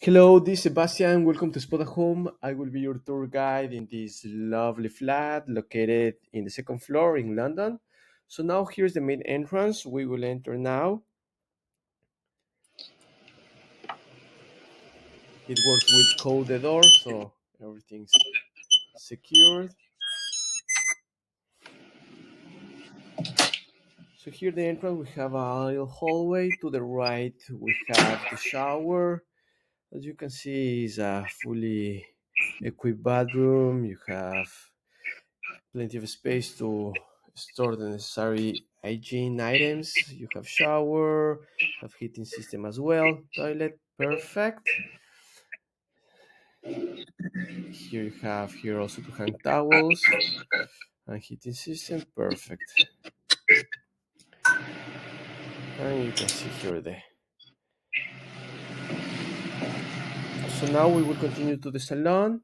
Hello, this is Sebastian. Welcome to Spotahome. I will be your tour guide in this lovely flat located in the second floor in London. So now here's the main entrance. We will enter now. It works with code the door, so everything's secured. So here the entrance, we have a little hallway. To the right, we have the shower as you can see, it's a fully equipped bathroom. You have plenty of space to store the necessary hygiene items. You have shower, have heating system as well, toilet, perfect. Here you have here also to hang towels and heating system, perfect. And you can see here the So now we will continue to the salon.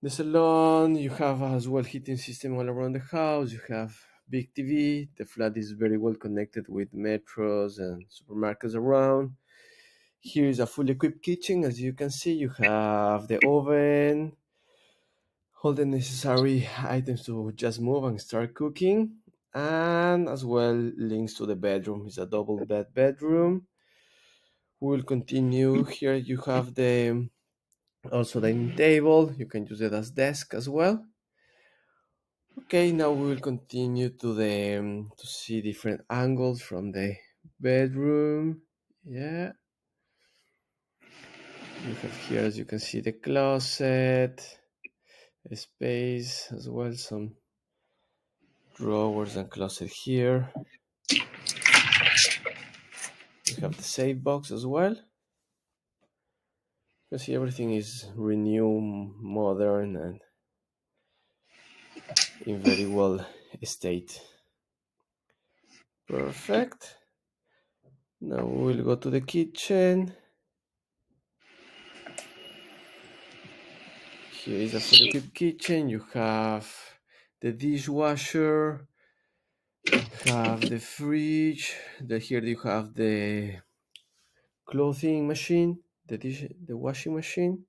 The salon, you have as well heating system all around the house. You have big TV. The flat is very well connected with metros and supermarkets around. Here is a fully equipped kitchen. As you can see, you have the oven, all the necessary items to just move and start cooking. And as well, links to the bedroom. It's a double bed bedroom we will continue here. You have the also dining table. You can use it as desk as well. Okay now we will continue to the um, to see different angles from the bedroom. Yeah. You have here as you can see the closet space as well. Some drawers and closet here we have the safe box as well. You see everything is renewed, modern, and in very well state. Perfect. Now we'll go to the kitchen. Here is a kitchen. You have the dishwasher, have the fridge. The, here you have the clothing machine, the dish, the washing machine,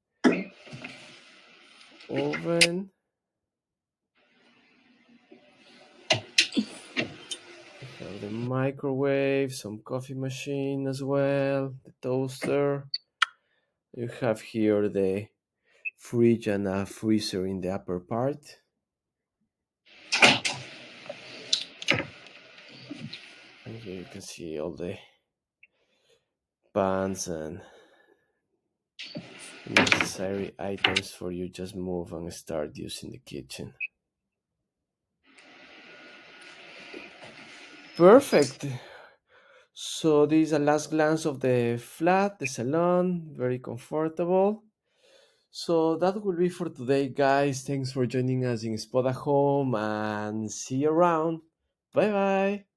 oven. the microwave, some coffee machine as well, the toaster. You have here the fridge and a freezer in the upper part. Here you can see all the pans and necessary items for you just move and start using the kitchen. Perfect. So this is a last glance of the flat, the salon, very comfortable. So that will be for today, guys. Thanks for joining us in Spotahome and see you around. Bye bye.